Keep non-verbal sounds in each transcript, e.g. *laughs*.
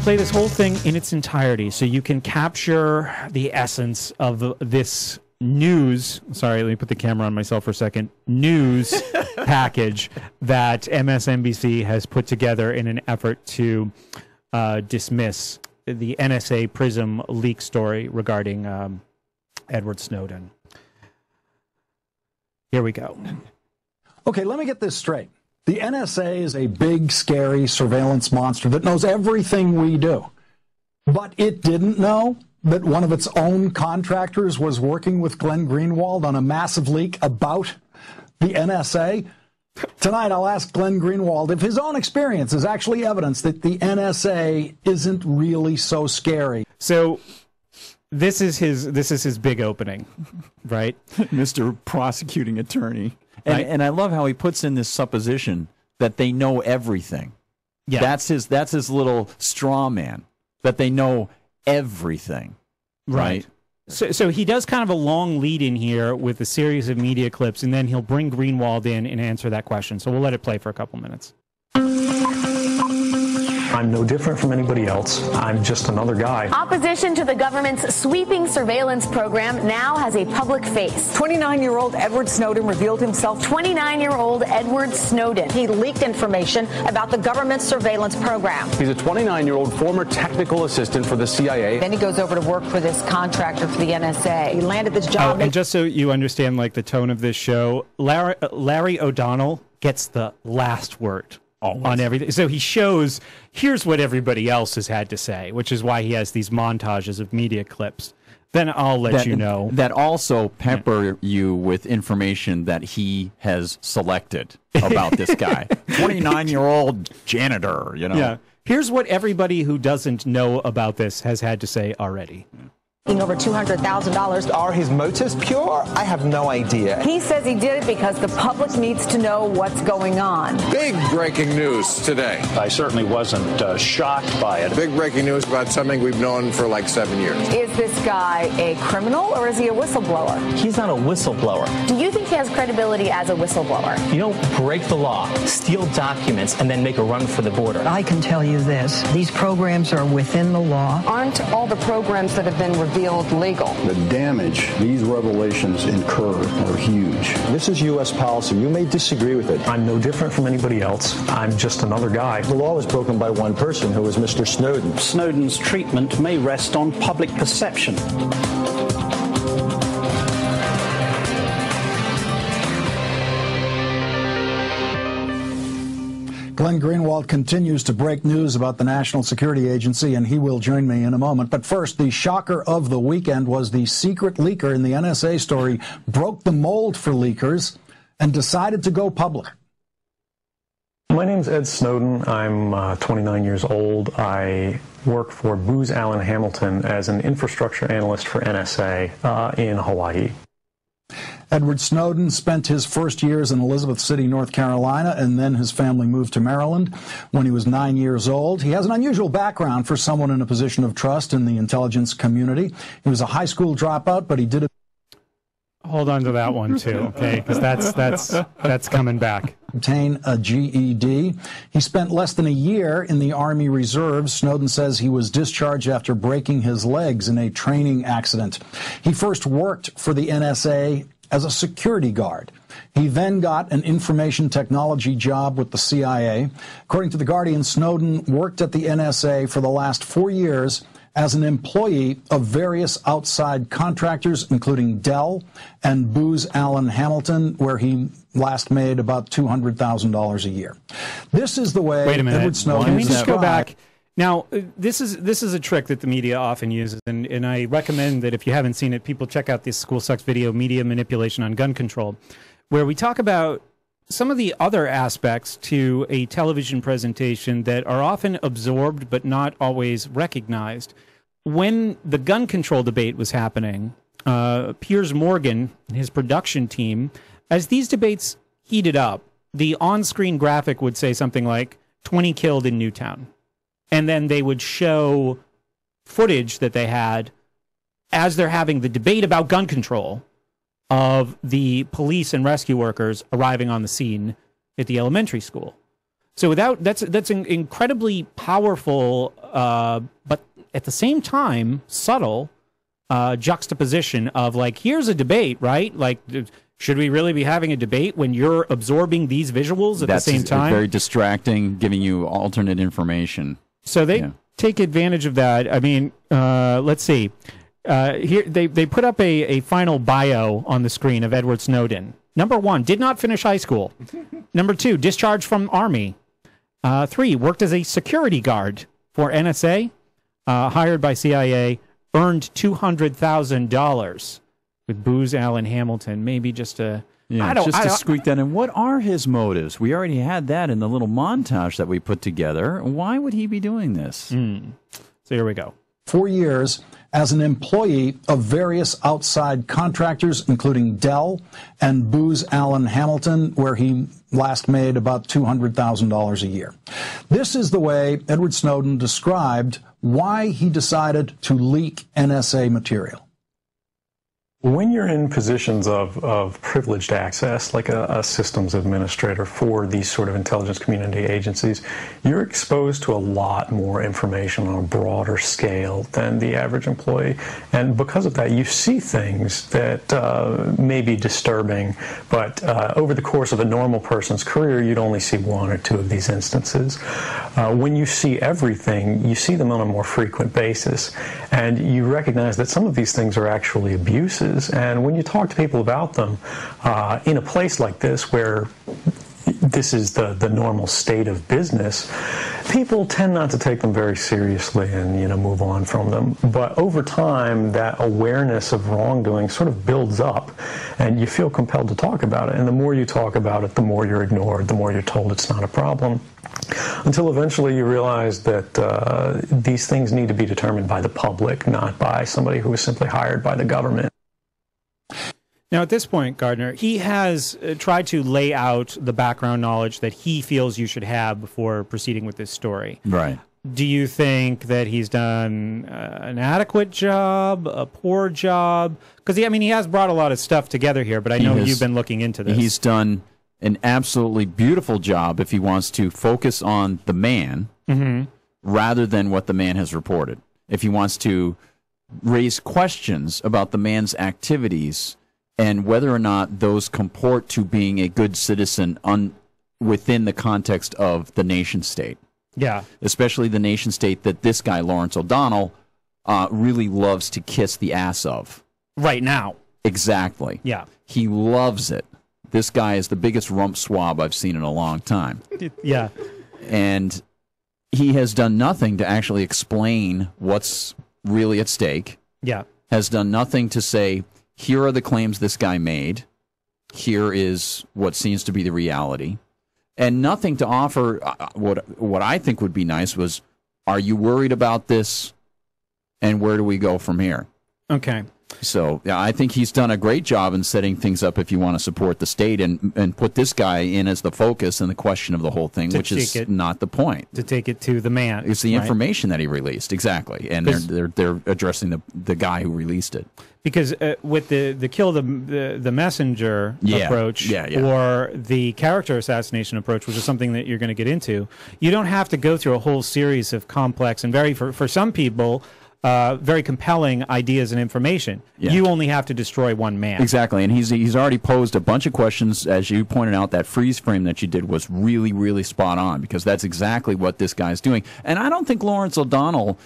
We're going to play this whole thing in its entirety so you can capture the essence of this news. Sorry, let me put the camera on myself for a second. News *laughs* package that MSNBC has put together in an effort to uh, dismiss the NSA Prism leak story regarding um, Edward Snowden. Here we go. Okay, let me get this straight. The NSA is a big, scary surveillance monster that knows everything we do. But it didn't know that one of its own contractors was working with Glenn Greenwald on a massive leak about the NSA. Tonight, I'll ask Glenn Greenwald if his own experience is actually evidence that the NSA isn't really so scary. So, this is his this is his big opening, right? *laughs* Mr. Prosecuting Attorney. And, Right. and I love how he puts in this supposition that they know everything. Yeah. That's his that's his little straw man. That they know everything. Right. So, so he does kind of a long lead in here with a series of media clips, and then he'll bring Greenwald in and answer that question. So we'll let it play for a couple minutes. I'm no different from anybody else. I'm just another guy. Opposition to the government's sweeping surveillance program now has a public face. 29 year old Edward Snowden revealed himself. 29 year old Edward Snowden. He leaked information about the government's surveillance program. He's a 29 year old former technical assistant for the CIA. Then he goes over to work for this contractor for the NSA. He landed this Oh, job. and just so you understand, like the tone of this show, Larry, Larry O'Donnell gets the last word on everything. So he shows here's what everybody else has had to say, which is why he has these montages of media clips. Then I'll let That, you know. that also pepper you with information that he has selected about this guy. *laughs* 29 year old janitor, you know. yeah. Here's what everybody who doesn't know about this has had to say already. Over $200,000. Are his motives pure? I have no idea. He says he did it because the public needs to know what's going on. Big breaking news today. I certainly wasn't uh, shocked by it. Big breaking news about something we've known for like seven years. Is this guy a criminal or is he a whistleblower? He's not a whistleblower. Do you think he has credibility as a whistleblower? You don't break the law, steal documents, and then make a run for the border. I can tell you this these programs are within the law. Aren't all the programs that have been revealed legal? The damage these revelations incur are huge. This is U.S. policy. You may disagree with it. I'm no different from anybody else. I'm just another guy. The law was broken by one person who was Mr. Snowden. Snowden's treatment may rest on public perception. Glenn Greenwald continues to break news about the National Security Agency, and he will join me in a moment. But first, the shocker of the weekend was the secret leaker in the NSA story broke the mold for leakers and decided to go public. My name's Ed Snowden. I'm uh, 29 years old. I work for Booz Allen Hamilton as an infrastructure analyst for NSA uh, in Hawaii. Edward Snowden spent his first years in Elizabeth City, North Carolina, and then his family moved to Maryland when he was nine years old. He has an unusual background for someone in a position of trust in the intelligence community. He was a high school dropout, but he did it. Hold on to that one too, okay? Because that's that's that's coming back. obtain a GED. He spent less than a year in the Army Reserves. Snowden says he was discharged after breaking his legs in a training accident. He first worked for the NSA as a security guard. He then got an information technology job with the CIA. According to The Guardian, Snowden worked at the NSA for the last four years as an employee of various outside contractors, including Dell and Booz Allen Hamilton, where he last made about $200,000 a year. This is the way Wait a minute. Edward Snowden Can we just go back? Now, uh, this is this is a trick that the media often uses, and, and I recommend that if you haven't seen it, people check out this School Sucks video, Media Manipulation on Gun Control, where we talk about some of the other aspects to a television presentation that are often absorbed but not always recognized. When the gun control debate was happening, uh, Piers Morgan and his production team, as these debates heated up, the on screen graphic would say something like 20 killed in Newtown. And then they would show footage that they had as they're having the debate about gun control of the police and rescue workers arriving on the scene at the elementary school. So without that's that's an incredibly powerful, uh, but at the same time subtle uh, juxtaposition of like here's a debate, right? Like. Should we really be having a debate when you're absorbing these visuals at That's the same time? very distracting, giving you alternate information. So they Yeah. take advantage of that. I mean, uh, let's see. Uh, here they they put up a, a final bio on the screen of Edward Snowden. Number one, did not finish high school. *laughs* Number two, discharged from army. Uh, three, worked as a security guard for NSA, uh, hired by CIA, earned two hundred thousand dollars with Booz Allen Hamilton. Maybe just a Yeah, I don't, just I to don't- squeak that in. What are his motives? We already had that in the little montage that we put together. Why would he be doing this? Hmm. So here we go. four years as an employee of various outside contractors, including Dell and Booz Allen Hamilton, where he last made about $200,000 a year. This is the way Edward Snowden described why he decided to leak NSA material. When you're in positions of, of privileged access, like a, a systems administrator for these sort of intelligence community agencies, you're exposed to a lot more information on a broader scale than the average employee. And because of that, you see things that uh, may be disturbing, but uh, over the course of a normal person's career, you'd only see one or two of these instances. Uh, when you see everything, you see them on a more frequent basis, and you recognize that some of these things are actually abuses. And when you talk to people about them, uh, in a place like this where this is the, the normal state of business, people tend not to take them very seriously and you know move on from them. But over time, that awareness of wrongdoing sort of builds up, and you feel compelled to talk about it. And the more you talk about it, the more you're ignored, the more you're told it's not a problem. Until eventually you realize that uh, these things need to be determined by the public, not by somebody who is simply hired by the government. Now, at this point, Gardner, he has uh, tried to lay out the background knowledge that he feels you should have before proceeding with this story. Right. Do you think that he's done uh, an adequate job, a poor job? Because I mean, he has brought a lot of stuff together here, but I know has- you've been looking into this. He's done an absolutely beautiful job if he wants to focus on the man Mhm. rather than what the man has reported. If he wants to raise questions about the man's activities and whether or not those comport to being a good citizen un- within the context of the nation state yeah. especially the nation state that this guy Lawrence O'Donnell uh, really loves to kiss the ass of. Right now. Exactly. Yeah. He loves it. This guy is the biggest rump swab I've seen in a long time, *laughs* Yeah. and he has done nothing to actually explain what's really at stake. Yeah. Has done nothing to say here are the claims this guy made. Here is what seems to be the reality and nothing to offer. Uh, what what I think would be nice was, are you worried about this, and where do we go from here? Okay. So yeah, I think he's done a great job in setting things up. If you want to support the state and and put this guy in as the focus and the question of the whole thing, To which is it- not the point. To take it to the man. It's the right? information that he released exactly, and they're they're they're addressing the the guy who released it. because uh, with the the kill the the, the messenger Yeah. approach Yeah, yeah. or the character assassination approach which is something that you're going to get into you don't have to go through a whole series of complex and very for, for some people uh, very compelling ideas and information Yeah. you only have to destroy one man Exactly, and he's he's already posed a bunch of questions. As you pointed out, that freeze frame that you did was really really spot on because that's exactly what this guy's doing. And I don't think Lawrence O'Donnell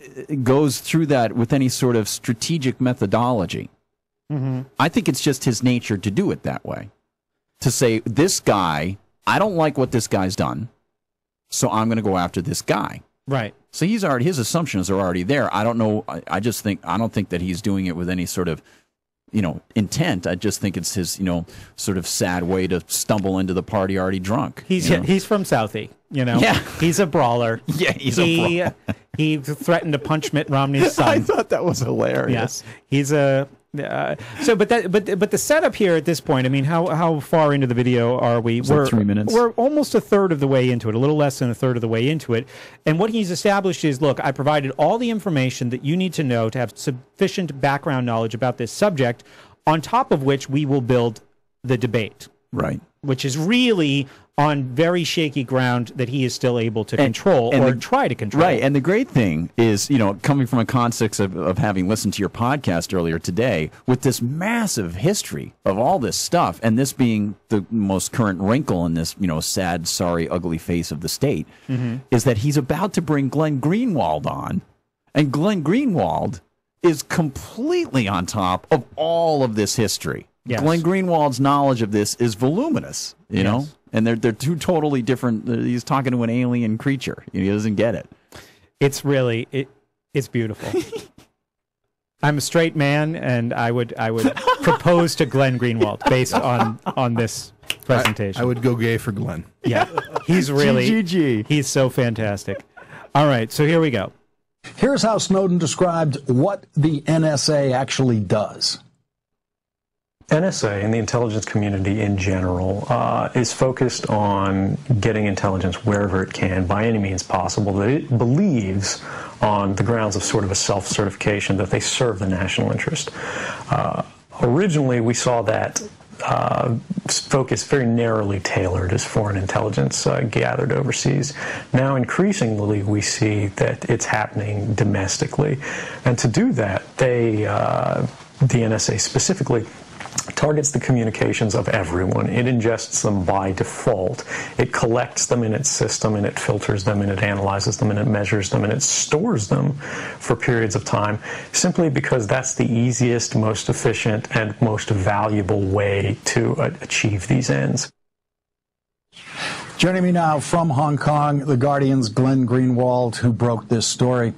uh, goes through that with any sort of strategic methodology. Mhm. I think it's just his nature to do it that way. To say this guy, I don't like what this guy's done, so I'm going to go after this guy. Right So he's already his assumptions are already there. I don't know. I, I just think I don't think that he's doing it with any sort of you know intent. I just think it's his you know sort of sad way to stumble into the party already drunk. He's you know? he's from Southie, you know. Yeah. *laughs* he's a brawler. *laughs* Yeah, he's a he, brawler. he threatened to punch Mitt Romney's *laughs* son. I thought that was hilarious. Yeah, he's a. Uh, so, but that, but but the setup here at this point. I mean, how how far into the video are we? That we're three minutes? We're almost a third of the way into it, a little less than a third of the way into it. And what he's established is, look, I provided all the information that you need to know to have sufficient background knowledge about this subject, on top of which we will build the debate. Right. which is really on very shaky ground that he is still able to control and or the- try to control. Right. And the great thing is, you know, coming from a context of, of having listened to your podcast earlier today, with this massive history of all this stuff, and this being the most current wrinkle in this, you know, sad, sorry, ugly face of the state, Mhm. is that he's about to bring Glenn Greenwald on. And Glenn Greenwald is completely on top of all of this history. Yes. Glenn Greenwald's knowledge of this is voluminous, you know? And they're, they're two totally different. Uh, he's talking to an alien creature. He doesn't get it. It's really it. It's beautiful. *laughs* I'm a straight man, and I would I would propose to Glenn Greenwald based on on this presentation. I would go gay for Glenn. Yeah, he's *laughs* really GGG. he's so fantastic. All right, so here we go. Here's how Snowden described what the NSA actually does. NSA and the intelligence community in general uh, is focused on getting intelligence wherever it can by any means possible that it believes on the grounds of sort of a self-certification that they serve the national interest. Uh, originally, we saw that uh, focus very narrowly tailored as foreign intelligence uh, gathered overseas. Now, increasingly, we see that it's happening domestically. And to do that, they, uh, the NSA specifically, targets the communications of everyone. It ingests them by default. It collects them in its system and it filters them and it analyzes them and it measures them and it stores them for periods of time simply because that's the easiest, most efficient, and most valuable way to achieve these ends. Joining me now from Hong Kong, the Guardian's Glenn Greenwald, who broke this story.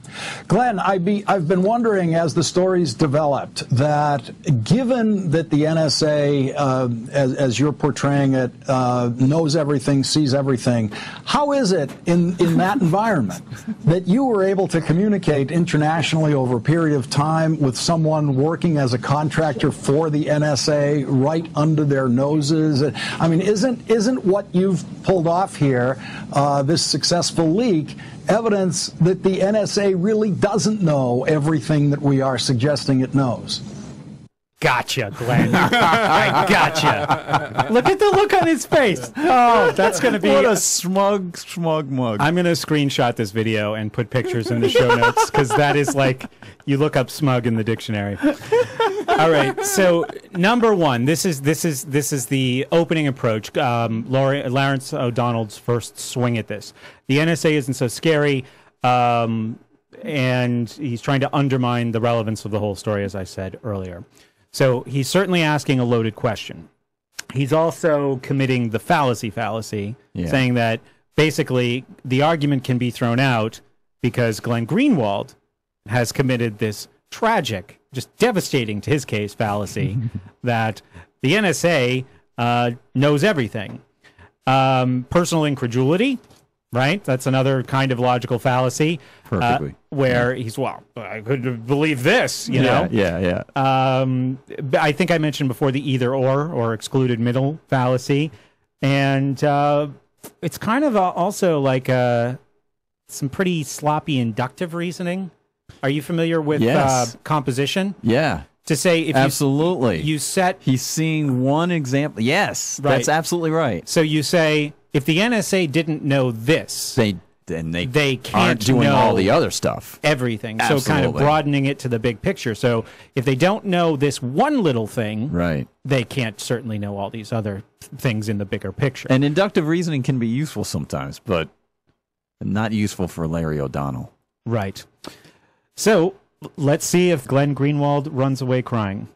Glenn, I I've been wondering as the stories developed that given that the NSA, uh, as, as you're portraying it, uh, knows everything, sees everything, how is it in, in that environment that you were able to communicate internationally over a period of time with someone working as a contractor for the NSA right under their noses? I mean, isn't, isn't what you've pulled off here, uh, this successful leak, evidence that the NSA really doesn't know everything that we are suggesting it knows. Gotcha, Glenn. I gotcha. Look at the look on his face. Oh, that's going to be What a smug, smug mug. I'm going to screenshot this video and put pictures in the show notes because that is like you look up smug in the dictionary. All right, so number one, this is this is this is the opening approach. Um, Laurie, Lawrence O'Donnell's first swing at this. The NSA isn't so scary, um, and he's trying to undermine the relevance of the whole story, as I said earlier. So he's certainly asking a loaded question. He's also committing the fallacy fallacy, Yeah. saying that basically the argument can be thrown out because Glenn Greenwald has committed this tragic, just devastating to his case fallacy *laughs* that the NSA uh, knows everything. Um, personal incredulity, right? That's another kind of logical fallacy. uh, Perfectly. where he's, well, I could believe this, you yeah, know? yeah, yeah. Um, I think I mentioned before the either or or excluded middle fallacy, and uh, it's kind of uh also like uh, some pretty sloppy inductive reasoning. Are you familiar with Yes. uh, composition? Yeah. To say if absolutely you, you set he's seeing one example. Yes, Right. that's absolutely right. so you say if the NSA didn't know this, They then they they can't aren't doing know all the other stuff. everything. So kind of broadening it to the big picture. So if they don't know this one little thing, Right. they can't certainly know all these other things in the bigger picture. And inductive reasoning can be useful sometimes, but not useful for Larry O'Donnell. Right. So let's see if Glenn Greenwald runs away crying.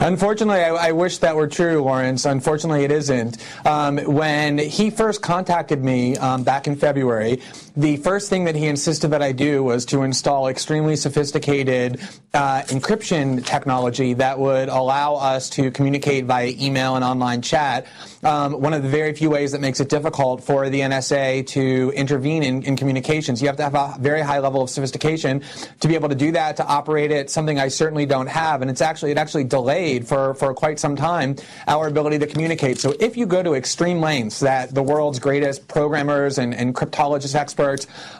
Unfortunately, I, I wish that were true, Lawrence. Unfortunately, it isn't. Um, when he first contacted me um, back in February, the first thing that he insisted that I do was to install extremely sophisticated uh, encryption technology that would allow us to communicate via email and online chat. Um, one of the very few ways that makes it difficult for the NSA to intervene in, in communications. You have to have a very high level of sophistication to be able to do that, to operate it, something I certainly don't have. And it's actually, it actually delayed for, for quite some time our ability to communicate. So if you go to extreme lengths that the world's greatest programmers and, and cryptologist experts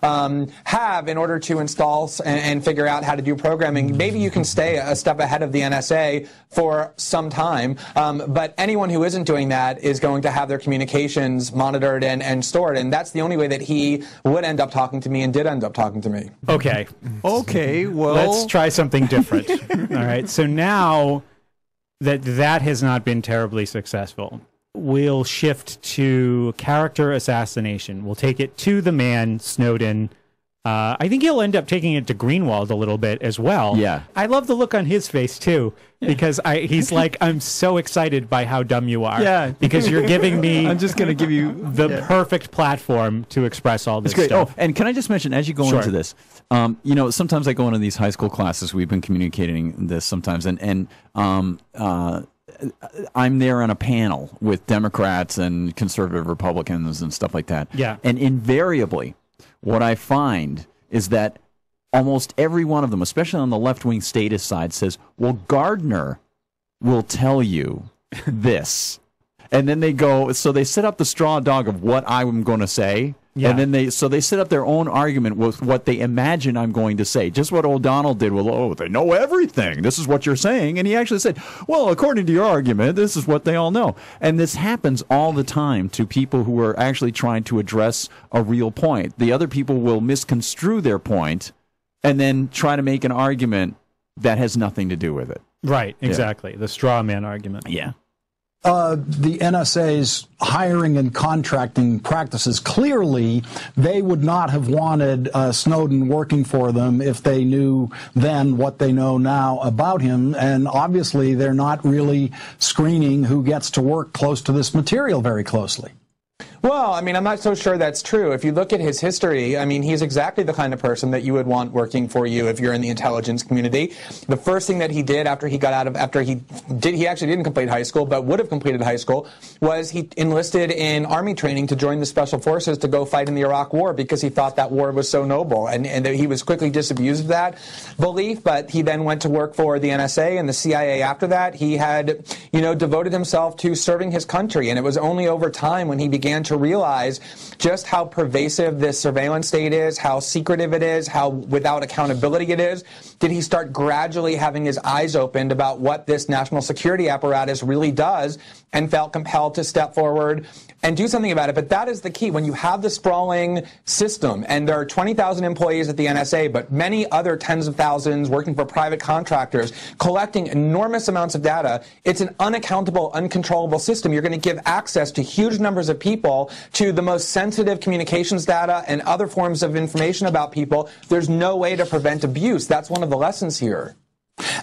um, have in order to install and, and figure out how to do programming, maybe you can stay a step ahead of the NSA for some time. Um, but anyone who isn't doing that is going to have their communications monitored and, and stored. And that's the only way that he would end up talking to me and did end up talking to me. Okay. Okay, well. Let's try something different. *laughs* All right. So now that that has not been terribly successful, we'll shift to character assassination. We'll take it to the man, Snowden. Uh, I think he'll end up taking it to Greenwald a little bit as well. Yeah. I love the look on his face too, because I, he's like, *laughs* I'm so excited by how dumb you are. Yeah. Because you're giving me. *laughs* I'm just going to give you the yeah. perfect platform to express all this It's great. stuff. Oh, and can I just mention as you go Sure. into this, um, you know, sometimes I go into these high school classes. We've been communicating this sometimes, and and um, uh, I'm there on a panel with Democrats and conservative Republicans and stuff like that. Yeah. And invariably, what I find is that almost every one of them, especially on the left wing status side, says, "Well, Gardner will tell you *laughs* this." And then they go, so they set up the straw dog of what I'm going to say. Yeah. And then they, so they set up their own argument with what they imagine I'm going to say. Just what O'Donnell did with, oh, they know everything. This is what you're saying. And he actually said, well, according to your argument, this is what they all know. And this happens all the time to people who are actually trying to address a real point. The other people will misconstrue their point and then try to make an argument that has nothing to do with it. Right, exactly. The straw man argument. Yeah. Uh, the NSA's hiring and contracting practices. Clearly, they would not have wanted uh, Snowden working for them if they knew then what they know now about him. And obviously, they're not really screening who gets to work close to this material very closely. Well, I mean, I'm not so sure that's true. If you look at his history, I mean, he's exactly the kind of person that you would want working for you if you're in the intelligence community. The first thing that he did after he got out of, after he did, he actually didn't complete high school, but would have completed high school, was he enlisted in army training to join the special forces to go fight in the Iraq war because he thought that war was so noble. And, and he was quickly disabused of that belief, but he then went to work for the NSA and the CIA after that. He had, you know, devoted himself to serving his country. And it was only over time when he began to realize just how pervasive this surveillance state is, how secretive it is, how without accountability it is, did he start gradually having his eyes opened about what this national security apparatus really does and felt compelled to step forward and do something about it. But that is the key. When you have the sprawling system, and there are 20,000 employees at the NSA, but many other tens of thousands working for private contractors collecting enormous amounts of data, it's an unaccountable, uncontrollable system. You're going to give access to huge numbers of people to the most sensitive communications data and other forms of information about people. There's no way to prevent abuse. That's one of the lessons here.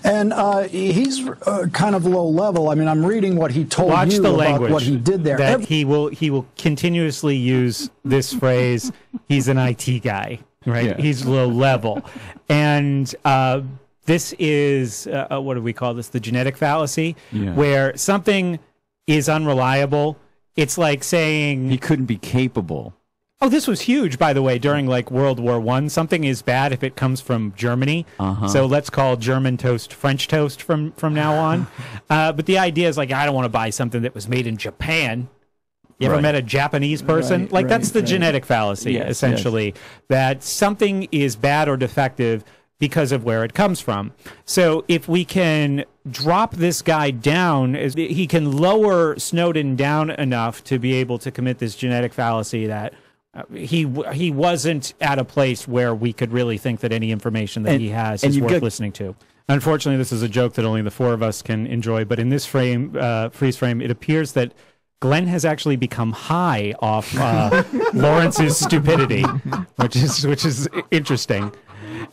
And uh, he's uh, kind of low level. I mean, I'm reading what he told Watch you the about language. what he did there. That Every- he will he will continuously use this phrase. He's an IT guy, right? Yeah. He's low level, and uh, this is uh, uh, what do we call this? The genetic fallacy, Yeah. where something is unreliable. It's like saying He couldn't be capable. Oh, this was huge, by the way, during like World War One. Something is bad if it comes from Germany. Uh-huh. So let's call German toast French toast from from now on. *laughs* uh, but the idea is like I don't want to buy something that was made in Japan. You ever Right. met a Japanese person? Right, like that's the right. genetic fallacy, Yes, essentially. That something is bad or defective because of where it comes from. So if we can drop this guy down, is- he can lower Snowden down enough to be able to commit this genetic fallacy that he he wasn't at a place where we could really think that any information that And- he has is worth got- listening to. Unfortunately, this is a joke that only the four of us can enjoy. But in this frame, uh, freeze frame, it appears that Glenn has actually become high off uh, *laughs* Lawrence's stupidity, which is which is interesting.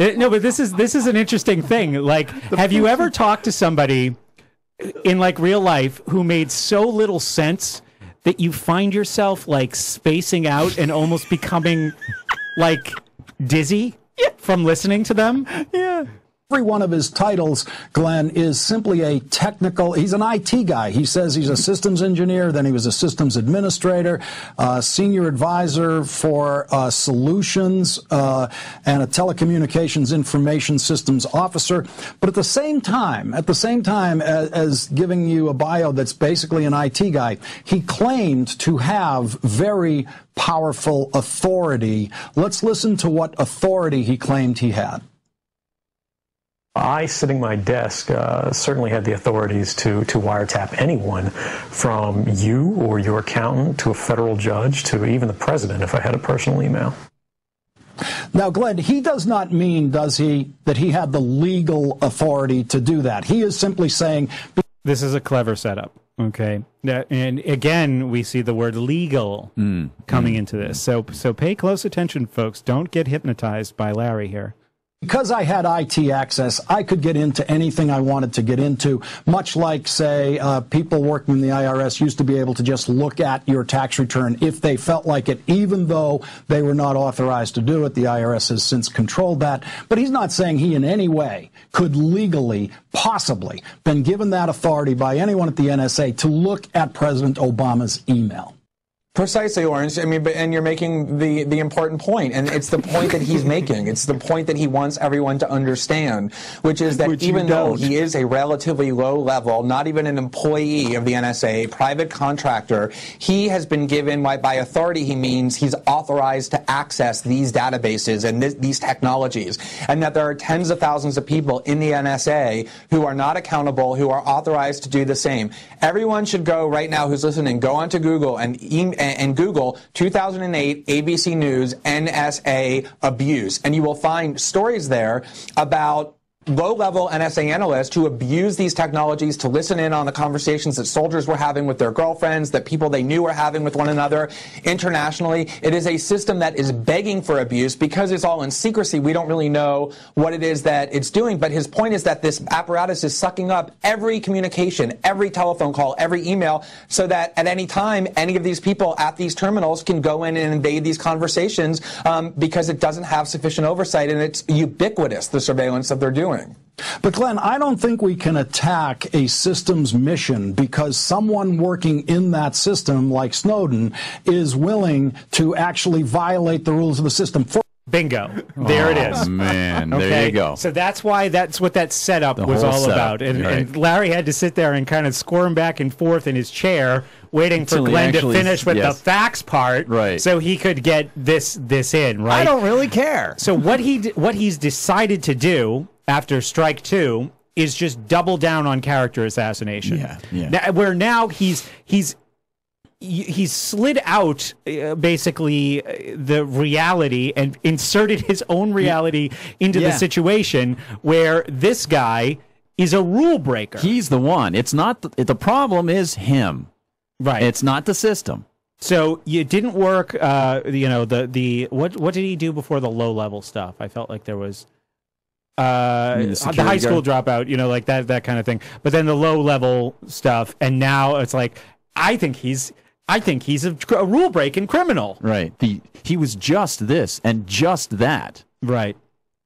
Uh, no, but this is this is an interesting thing. Like, have you ever talked to somebody in like real life who made so little sense that you find yourself like spacing out and almost becoming like dizzy from listening to them? Yeah. Every one of his titles, Glenn, is simply a technical. He's an IT guy. He says he's a systems engineer, then he was a systems administrator, uh, senior advisor for uh, solutions, uh, and a telecommunications information systems officer. But at the same time, at the same time as, as giving you a bio that's basically an IT guy, he claimed to have very powerful authority. Let's listen to what authority he claimed he had. I, sitting my desk, uh, certainly had the authorities to, to wiretap anyone from you or your accountant to a federal judge to even the president if I had a personal email. Now, Glenn, he does not mean, does he, that he had the legal authority to do that. He is simply saying. This is a clever setup. Okay. And again, we see the word legal mm. coming mm. into this. So, so pay close attention, folks. Don't get hypnotized by Larry here. Because I had IT access, I could get into anything I wanted to get into, much like, say, uh, people working in the IRS used to be able to just look at your tax return if they felt like it, even though they were not authorized to do it. The IRS has since controlled that. But he's not saying he in any way could legally, possibly, been given that authority by anyone at the NSA to look at President Obama's email. Precisely, Lawrence. I mean, but, and you're making the, the important point, and it's the point that he's making. It's the point that he wants everyone to understand, which is that which even though he is a relatively low level, not even an employee of the NSA, private contractor, he has been given, by, by authority, he means he's authorized to access these databases and th- these technologies, and that there are tens of thousands of people in the NSA who are not accountable, who are authorized to do the same. Everyone should go right now who's listening, go onto Google and email and Google 2008 ABC News NSA abuse, and you will find stories there about low-level NSA analysts who abuse these technologies to listen in on the conversations that soldiers were having with their girlfriends, that people they knew were having with one another internationally. It is a system that is begging for abuse because it's all in secrecy. We don't really know what it is that it's doing. But his point is that this apparatus is sucking up every communication, every telephone call, every email, so that at any time, any of these people at these terminals can go in and invade these conversations um, because it doesn't have sufficient oversight and it's ubiquitous, the surveillance that they're doing. But Glenn, I don't think we can attack a system's mission because someone working in that system, like Snowden, is willing to actually violate the rules of the system. For- Bingo. There oh, it is. Man, okay? there you go. So that's why that's what that setup the was all setup. about. And, right. and, Larry had to sit there and kind of squirm back and forth in his chair, waiting Until for Glenn actually, to finish with yes. the facts part, right? So he could get this this in, right? I don't really care. So what he what he's decided to do after Strike Two is just double down on character assassination. Yeah, yeah. Now, where now he's he's he's slid out uh, basically uh, the reality and inserted his own reality into Yeah. the situation where this guy is a rule breaker. He's the one. It's not the, the problem is him. right. It's not the system. so it didn't work. Uh, you know the the what what did he do before the low level stuff? I felt like there was. Uh, the the, high school dropout, you know, like that, that kind of thing. But then the low level stuff, and now it's like, I think he's, I think he's a, a rule breaking criminal. Right. The he was just this and just that. Right.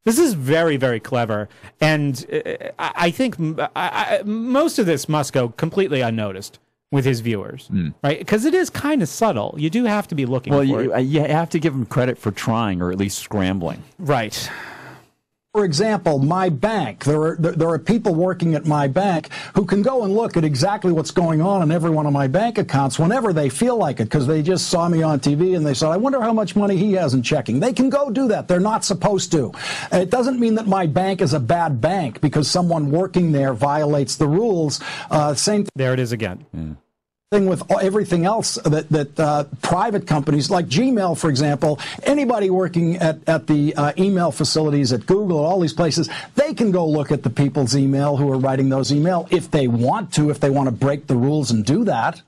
This is very, very clever, and uh, I, think I, I, most of this must go completely unnoticed with his viewers, right? Because it is kind of subtle. You do have to be looking Well, for you, it, uh, you have to give him credit for trying or at least scrambling. right? For example, my bank. There are there, there are people working at my bank who can go and look at exactly what's going on in every one of my bank accounts whenever they feel like it because they just saw me on TV and they said, "I wonder how much money he has in checking." They can go do that. They're not supposed to. It doesn't mean that my bank is a bad bank because someone working there violates the rules. Uh, same There it is again. Thing with everything else that, that uh, private companies like Gmail, for example, anybody working at, at the uh, email facilities at Google, all these places, they can go look at the people's email who are writing those email if they want to, if they want to break the rules and do that.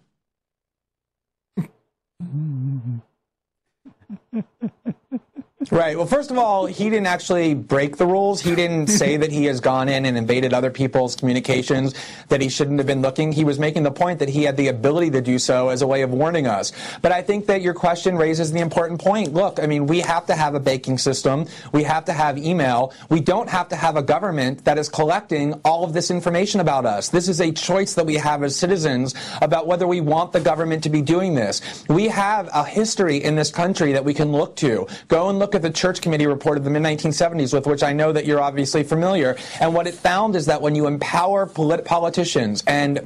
Right. Well, first of all, he didn't actually break the rules. He didn't *laughs* say that he has gone in and invaded other people's communications, that he shouldn't have been looking. He was making the point that he had the ability to do so as a way of warning us. But I think that your question raises the important point. Look, I mean, we have to have a banking system. We have to have email. We don't have to have a government that is collecting all of this information about us. This is a choice that we have as citizens about whether we want the government to be doing this. We have a history in this country that we can look to. Go and look at the Church Committee report of the mid 1970s, with which I know that you're obviously familiar. And what it found is that when you empower polit- politicians and,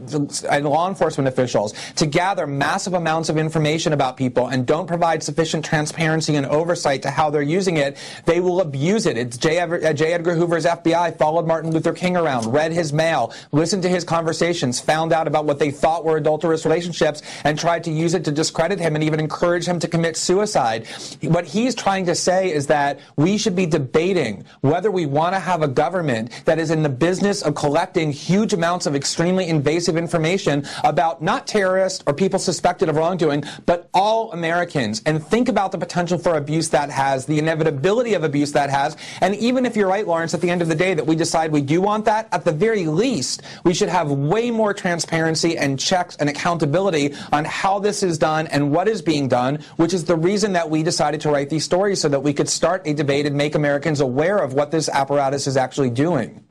and law enforcement officials to gather massive amounts of information about people and don't provide sufficient transparency and oversight to how they're using it, they will abuse it. It's J. Edgar, uh, J. Edgar Hoover's FBI followed Martin Luther King around, read his mail, listened to his conversations, found out about what they thought were adulterous relationships, and tried to use it to discredit him and even encourage him to commit suicide. What he's trying to say is that we should be debating whether we want to have a government that is in the business of collecting huge amounts of extremely invasive information about not terrorists or people suspected of wrongdoing, but all Americans. And think about the potential for abuse that has, the inevitability of abuse that has. And even if you're right, Lawrence, at the end of the day that we decide we do want that, at the very least, we should have way more transparency and checks and accountability on how this is done and what is being done, which is the reason that we decided to write these stories so that we could start a debate and make Americans aware of what this apparatus is actually doing.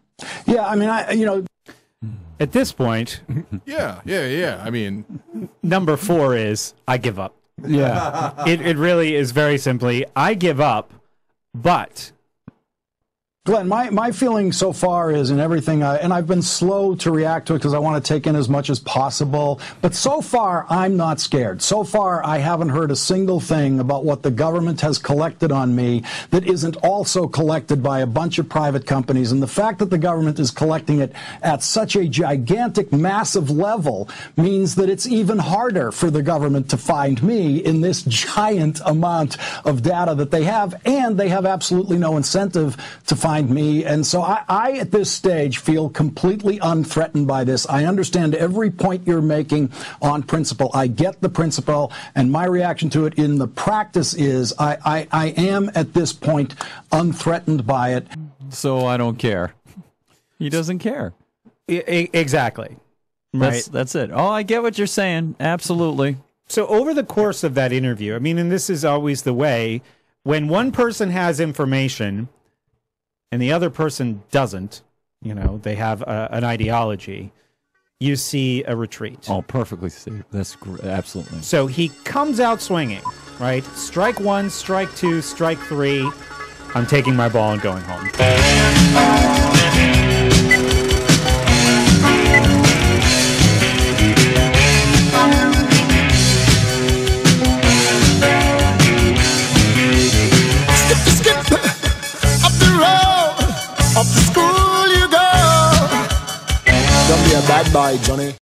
Yeah, I mean, I you know, At this point, *laughs* Yeah, yeah, yeah. I mean, number four is I give up. yeah. It, it really is very simply I give up, but Glenn, my, my feeling so far is in everything, and I've been slow to react to it because I want to take in as much as possible. But so far, I'm not scared. So far, I haven't heard a single thing about what the government has collected on me that isn't also collected by a bunch of private companies. And the fact that the government is collecting it at such a gigantic, massive level means that it's even harder for the government to find me in this giant amount of data that they have. And they have absolutely no incentive to find me. And so I, I, at this stage, feel completely unthreatened by this. I understand every point you're making on principle. I get the principle, and my reaction to it in the practice is I, I, I am at this point unthreatened by it. So I don't care. He doesn't care. I- I- exactly. That's Right. that's it. Oh, I get what you're saying. Absolutely. So over the course of that interview, I mean, and this is always the way, when one person has information and the other person doesn't, you know, they have a, an ideology, you see a retreat. Oh, perfectly safe. That's gr- absolutely. So he comes out swinging, right? Strike one, strike two, strike three. I'm taking my ball and going home. Up the school you go. Don't be a bad boy, Johnny.